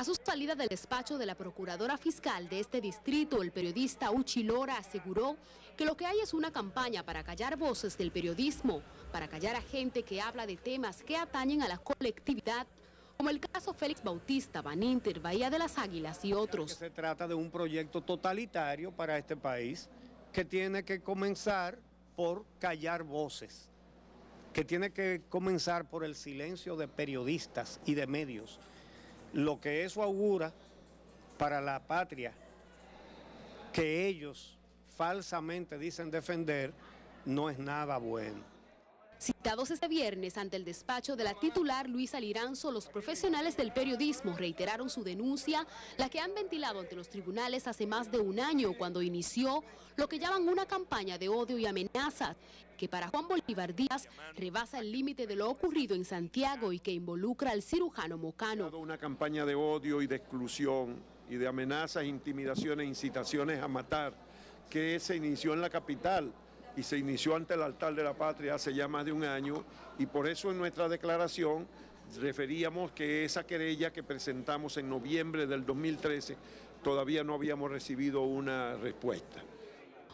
A su salida del despacho de la procuradora fiscal de este distrito, el periodista Uchi Lora aseguró que lo que hay es una campaña para callar voces del periodismo, para callar a gente que habla de temas que atañen a la colectividad, como el caso Félix Bautista, Baninter, Bahía de las Águilas y otros. Se trata de un proyecto totalitario para este país que tiene que comenzar por callar voces, que tiene que comenzar por el silencio de periodistas y de medios lo que eso augura para la patria que ellos falsamente dicen defender no es nada bueno. Citados este viernes ante el despacho de la titular Luisa Liranzo, los profesionales del periodismo reiteraron su denuncia, la que han ventilado ante los tribunales hace más de un año cuando inició lo que llaman una campaña de odio y amenazas, que para Juan Bolívar Díaz rebasa el límite de lo ocurrido en Santiago y que involucra al cirujano Mocano. Una campaña de odio y de exclusión y de amenazas, intimidaciones, incitaciones a matar, que se inició en la capital y se inició ante el altar de la patria hace ya más de un año y por eso en nuestra declaración referíamos que esa querella que presentamos en noviembre del 2013 todavía no habíamos recibido una respuesta.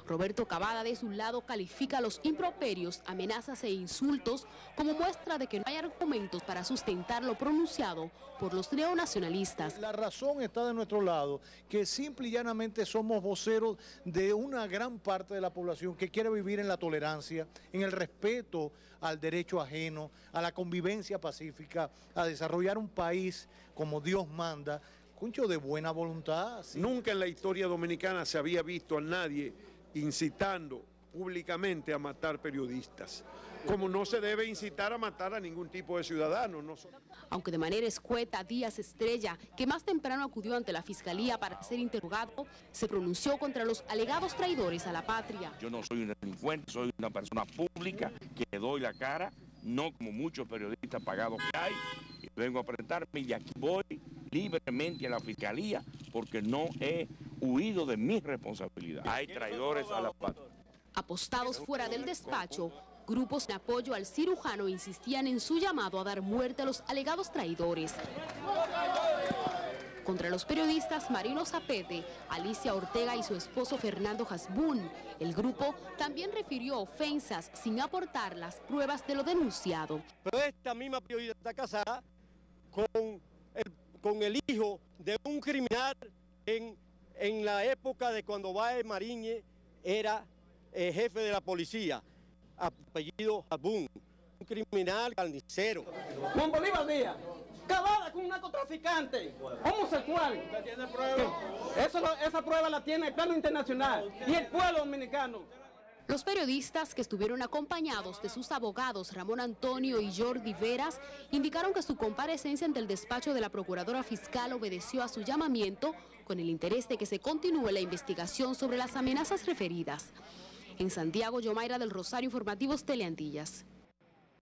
Roberto Cavada de su lado califica los improperios, amenazas e insultos como muestra de que no hay argumentos para sustentar lo pronunciado por los neonacionalistas. La razón está de nuestro lado, que simple y llanamente somos voceros de una gran parte de la población que quiere vivir en la tolerancia, en el respeto al derecho ajeno, a la convivencia pacífica, a desarrollar un país como Dios manda, cuncho de buena voluntad. Nunca en la historia dominicana se había visto a nadie incitando públicamente a matar periodistas, como no se debe incitar a matar a ningún tipo de ciudadano. Aunque de manera escueta, Díaz Estrella, que más temprano acudió ante la Fiscalía para ser interrogado, se pronunció contra los alegados traidores a la patria. Yo no soy un delincuente, soy una persona pública que doy la cara, no como muchos periodistas pagados que hay, y vengo a presentarme y aquí voy libremente a la Fiscalía porque no he huido de mi responsabilidad. Hay traidores a la patria. Apostados fuera del despacho, grupos de apoyo al cirujano insistían en su llamado a dar muerte a los alegados traidores. Contra los periodistas Marino Zapete, Alicia Ortega y su esposo Fernando Hasbun, el grupo también refirió ofensas sin aportar las pruebas de lo denunciado. Pero esta misma periodista está casada con el, con el hijo de un criminal en en la época de cuando Baez Mariñe era eh, jefe de la policía, apellido Jabún, un criminal carnicero. Juan Bolívar Díaz, cabada con un narcotraficante, homosexual. ¿Usted tiene prueba? Eso, esa prueba la tiene el plano internacional y el pueblo dominicano. Los periodistas que estuvieron acompañados de sus abogados Ramón Antonio y Jordi Veras indicaron que su comparecencia ante el despacho de la Procuradora Fiscal obedeció a su llamamiento con el interés de que se continúe la investigación sobre las amenazas referidas. En Santiago, Yomaira del Rosario Informativos Teleantillas.